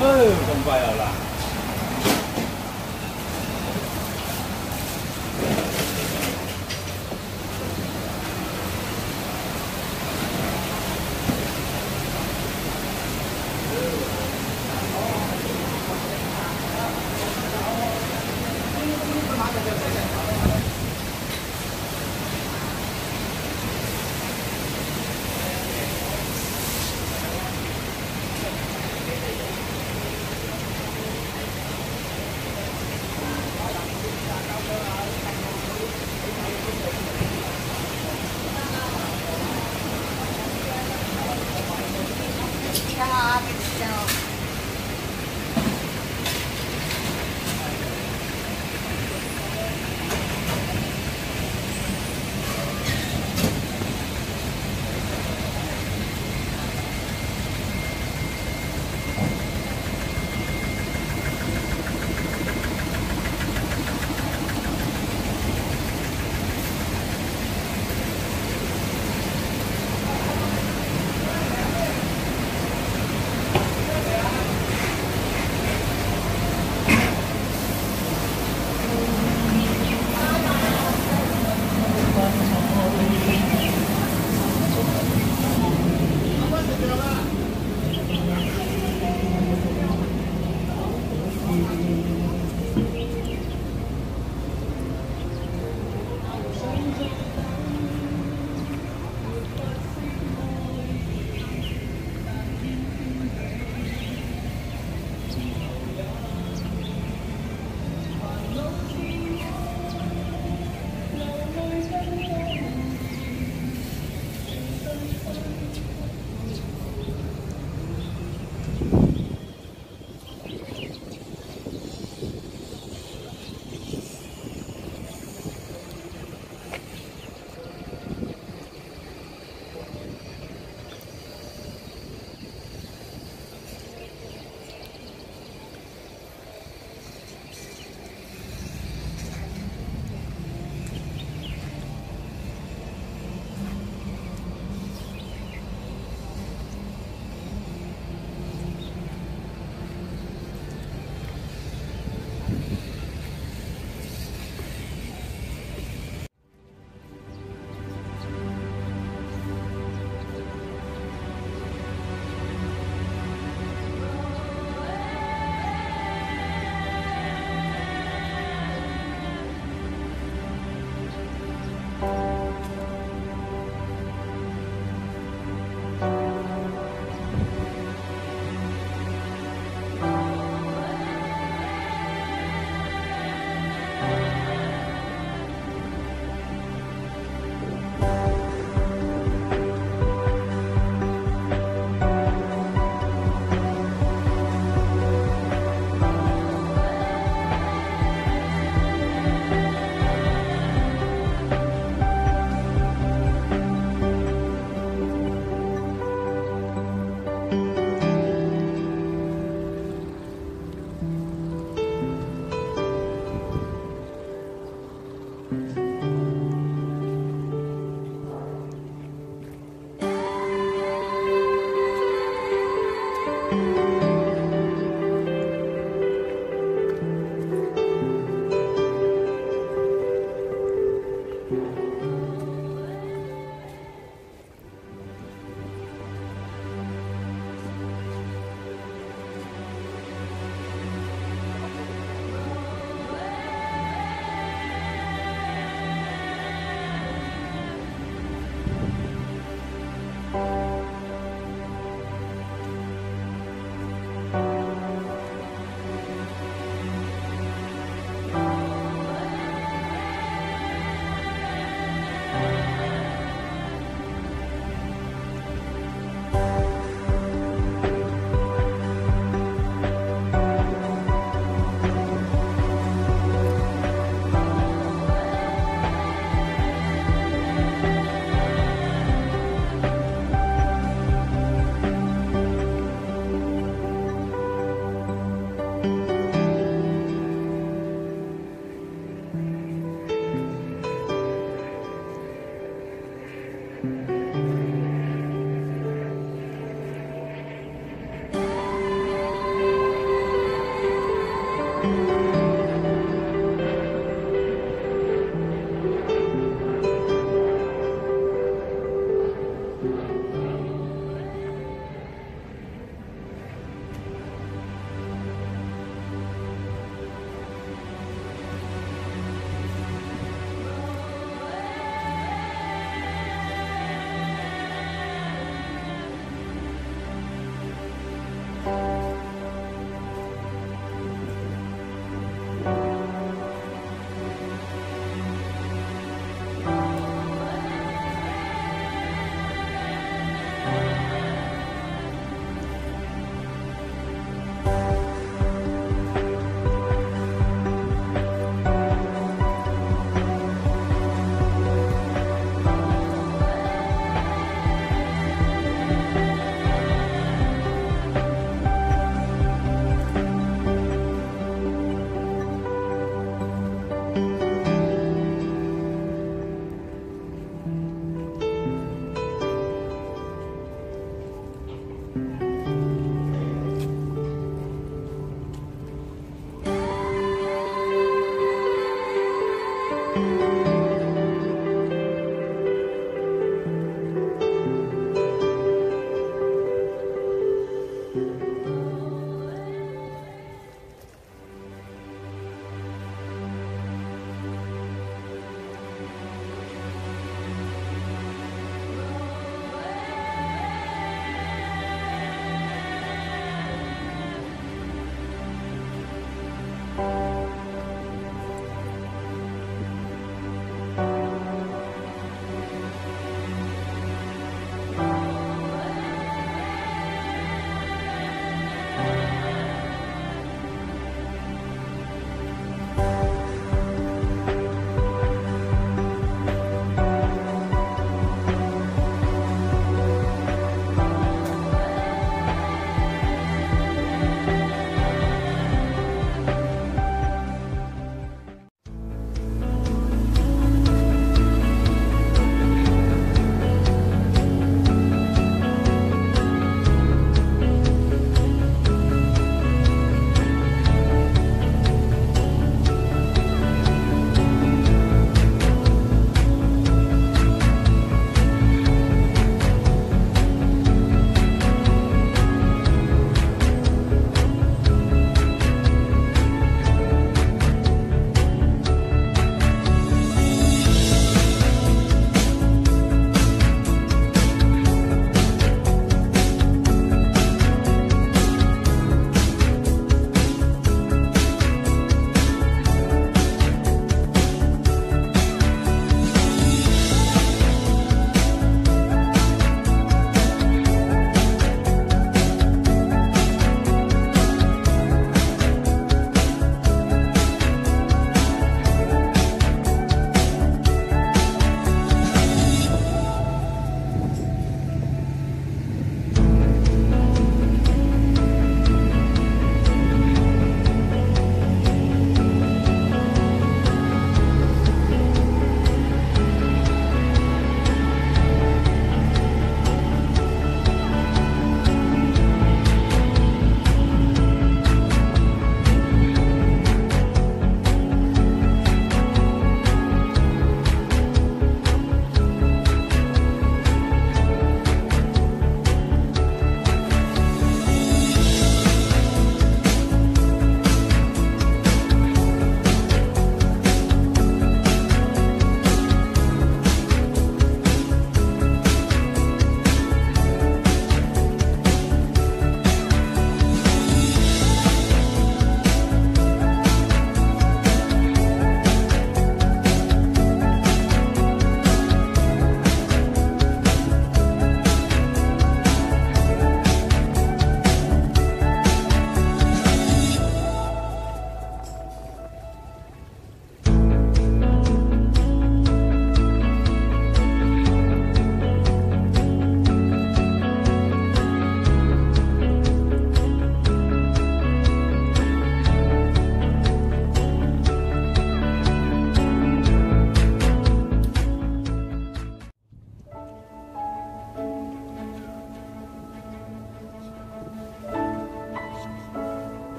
诶呦么快要来